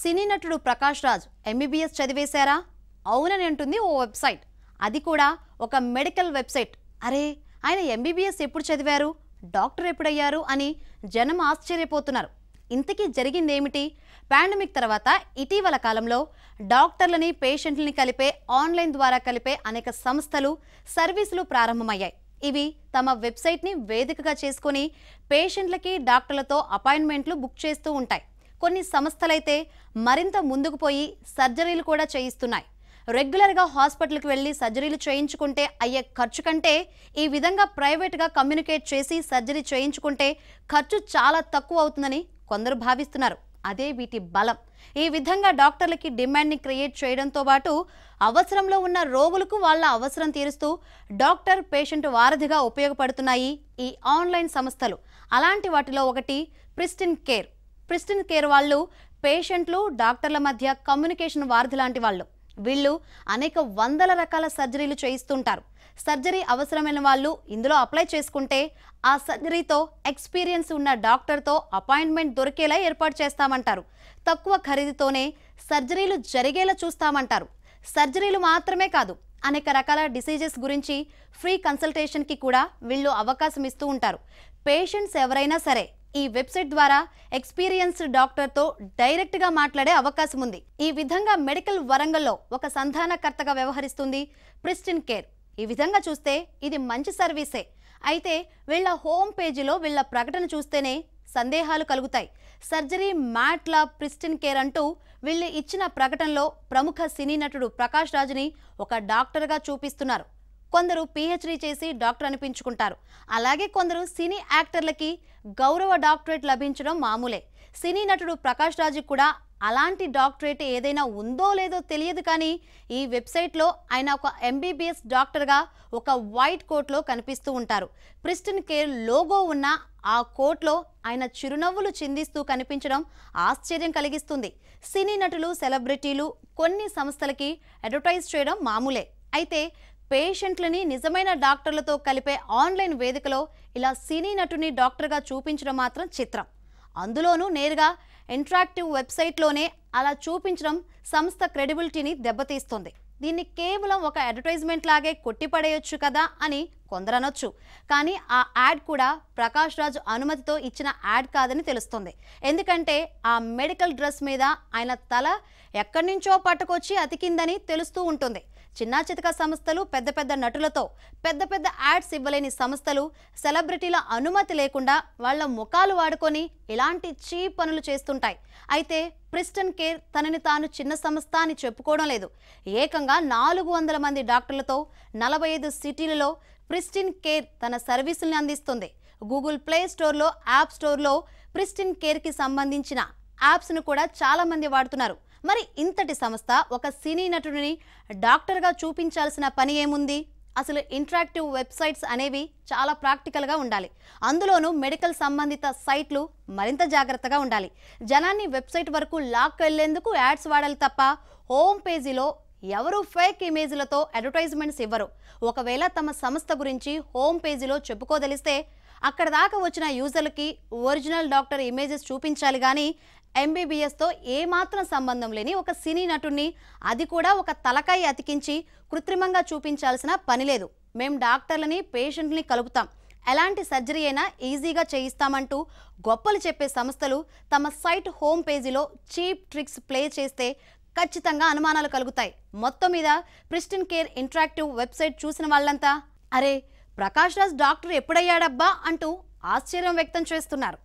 సినీ నటుడు ప్రకాష్ రాజ్ ఎంబీబీఎస్ చదివేశారా? అవునని అంటుంది ఓ వెబ్సైట్. అది కూడా ఒక మెడికల్ వెబ్సైట్. అరే ఆయన ఎంబీబీఎస్ ఎప్పుడు చదివారు? డాక్టర్ ఎప్పుడయ్యారు? అని జనం ఆశ్చర్యపోతున్నారు. ఇంతకీ జరిగిందేమిటి? పాండమిక్ తర్వాత ఇటీవల కాలంలో డాక్టర్లని పేషెంట్లని కలిపే ఆన్లైన్ ద్వారా కలిపే అనేక సంస్థలు సర్వీసులు ప్రారంభమయ్యాయి. ఇవి తమ వెబ్సైట్ని వేదికగా చేసుకొని పేషెంట్లకి డాక్టర్లతో అపాయింట్మెంట్లు బుక్ చేస్తూ ఉంటాయి. కొన్ని సంస్థలైతే మరింత ముందుకు పోయి సర్జరీలు కూడా చేయిస్తున్నాయి. రెగ్యులర్గా హాస్పిటల్కి వెళ్ళి సర్జరీలు చేయించుకుంటే అయ్యే ఖర్చు కంటే ఈ విధంగా ప్రైవేట్గా కమ్యూనికేట్ చేసి సర్జరీ చేయించుకుంటే ఖర్చు చాలా తక్కువ అవుతుందని కొందరు భావిస్తున్నారు. అదే వీటి బలం. ఈ విధంగా డాక్టర్లకి డిమాండ్ని క్రియేట్ చేయడంతో పాటు అవసరంలో ఉన్న రోగులకు వాళ్ళ అవసరం తీరుస్తూ డాక్టర్ పేషెంట్ వారధిగా ఉపయోగపడుతున్నాయి ఈ ఆన్లైన్ సంస్థలు. అలాంటి వాటిలో ఒకటి ప్రిస్టిన్ కేర్. ప్రిస్టిన్ కేర్ వాళ్ళు పేషెంట్లు డాక్టర్ల మధ్య కమ్యూనికేషన్ వారధి లాంటి వాళ్ళు. వీళ్ళు అనేక వందల రకాల సర్జరీలు చేయిస్తుంటారు. సర్జరీ అవసరమైన వాళ్ళు ఇందులో అప్లై చేసుకుంటే ఆ సర్జరీతో ఎక్స్పీరియన్స్ ఉన్న డాక్టర్తో అపాయింట్మెంట్ దొరికేలా ఏర్పాటు చేస్తామంటారు. తక్కువ ఖరీదుతోనే సర్జరీలు జరిగేలా చూస్తామంటారు. సర్జరీలు మాత్రమే కాదు అనేక రకాల డిసీజెస్ గురించి ఫ్రీ కన్సల్టేషన్కి కూడా వీళ్ళు అవకాశం ఇస్తూ ఉంటారు. పేషెంట్స్ ఎవరైనా సరే ఈ వెబ్సైట్ ద్వారా ఎక్స్పీరియన్స్డ్ డాక్టర్తో డైరెక్ట్గా మాట్లాడే అవకాశం ఉంది. ఈ విధంగా మెడికల్ వరంగల్లో ఒక సంధానకర్తగా వ్యవహరిస్తుంది ప్రిస్టిన్ కేర్. ఈ విధంగా చూస్తే ఇది మంచి సర్వీసే. అయితే వీళ్ళ హోమ్ పేజీలో వీళ్ళ ప్రకటన చూస్తేనే సందేహాలు కలుగుతాయి. సర్జరీ మ్యాట్ లా ప్రిస్టిన్ కేర్ అంటూ వీళ్ళు ఇచ్చిన ప్రకటనలో ప్రముఖ సినీ నటుడు ప్రకాష్ రాజుని ఒక డాక్టర్గా చూపిస్తున్నారు. కొందరు పిహెచ్డీ చేసి డాక్టర్ అనిపించుకుంటారు. అలాగే కొందరు సినీ యాక్టర్లకి గౌరవ డాక్టరేట్ లభించడం మామూలే. సినీ నటుడు ప్రకాష్ రాజు కూడా అలాంటి డాక్టరేట్ ఏదైనా ఉందో లేదో తెలియదు కానీ ఈ వెబ్సైట్లో ఆయన ఒక ఎంబీబీఎస్ డాక్టర్గా ఒక వైట్ కోట్లో కనిపిస్తూ ఉంటారు. ప్రిస్టన్ కేర్ లోగో ఉన్న ఆ కోట్లో ఆయన చిరునవ్వులు చిందిస్తూ కనిపించడం ఆశ్చర్యం కలిగిస్తుంది. సినీ నటులు సెలబ్రిటీలు కొన్ని సంస్థలకి అడ్వర్టైజ్ చేయడం మామూలే. అయితే పేషెంట్లని నిజమైన డాక్టర్లతో కలిపే ఆన్లైన్ వేదికలో ఇలా సినీ నటుని డాక్టర్గా చూపించడం మాత్రం చిత్రం. అందులోనూ నేరుగా ఇంటరాక్టివ్ వెబ్సైట్లోనే అలా చూపించడం సంస్థ క్రెడిబిలిటీని దెబ్బతీస్తుంది. దీన్ని కేవలం ఒక అడ్వర్టైజ్మెంట్ లాగే కొట్టిపడేయొచ్చు కదా అని కొందరనొచ్చు. కానీ ఆ యాడ్ కూడా ప్రకాష్ రాజ్ అనుమతితో ఇచ్చిన యాడ్ కాదని తెలుస్తుంది. ఎందుకంటే ఆ మెడికల్ డ్రెస్ మీద ఆయన తల ఎక్కడి నుంచో పట్టుకొచ్చి అతికిందని తెలుస్తూ ఉంటుంది. చిన్నా చితక సంస్థలు పెద్ద పెద్ద నటులతో పెద్ద పెద్ద యాడ్స్ ఇవ్వలేని సంస్థలు సెలబ్రిటీల అనుమతి లేకుండా వాళ్ళ ముఖాలు వాడుకొని ఇలాంటి చీప్ పనులు చేస్తుంటాయి. అయితే ప్రిస్టన్ కేర్ తనని తాను చిన్న సంస్థ అని చెప్పుకోవడం లేదు. ఏకంగా నాలుగు వందల మంది డాక్టర్లతో నలభై ఐదు సిటీలలో ప్రిస్టిన్ కేర్ తన సర్వీసుల్ని అందిస్తుంది. గూగుల్ ప్లే స్టోర్లో యాప్ స్టోర్లో ప్రిస్టిన్ కేర్కి సంబంధించిన యాప్స్ను కూడా చాలామంది వాడుతున్నారు. మరి ఇంతటి సంస్థ ఒక సినీ నటుడిని డాక్టర్గా చూపించాల్సిన పని ఏముంది? అసలు ఇంటరాక్టివ్ వెబ్సైట్స్ అనేవి చాలా ప్రాక్టికల్గా ఉండాలి. అందులోనూ మెడికల్ సంబంధిత సైట్లు మరింత జాగ్రత్తగా ఉండాలి. జనాన్ని వెబ్సైట్ వరకు లాక్ వెళ్ళేందుకు యాడ్స్ వాడాలి తప్ప హోమ్ పేజీలో ఎవరు ఫేక్ ఇమేజ్లతో అడ్వర్టైజ్మెంట్స్ ఇవ్వరు. ఒకవేళ తమ సంస్థ గురించి హోమ్ పేజీలో చెప్పుకోదలిస్తే అక్కడ దాకా వచ్చిన యూజర్లకి ఒరిజినల్ డాక్టర్ ఇమేజెస్ చూపించాలి కానీ ఎంబీబీఎస్తో ఏమాత్రం సంబంధం లేని ఒక సినీ నటుడిని అది కూడా ఒక తలకాయ అతికించి కృత్రిమంగా చూపించాల్సిన పని లేదు. మేం డాక్టర్లని పేషెంట్ని కలుపుతాం. ఎలాంటి సర్జరీ అయినా ఈజీగా చేయిస్తామంటూ గొప్పలు చెప్పే సంస్థలు తమ సైట్ హోమ్ పేజీలో చీప్ ట్రిక్స్ ప్లే చేస్తే ఖచ్చితంగా అనుమానాలు కలుగుతాయి. మొత్తం మీద ప్రిస్టిన్ కేర్ ఇంటరాక్టివ్ వెబ్సైట్ చూసిన వాళ్ళంతా అరే ప్రకాష్ రాజ్ డాక్టర్ ఎప్పుడయ్యాడబ్బా అంటూ ఆశ్చర్యం వ్యక్తం చేస్తున్నారు.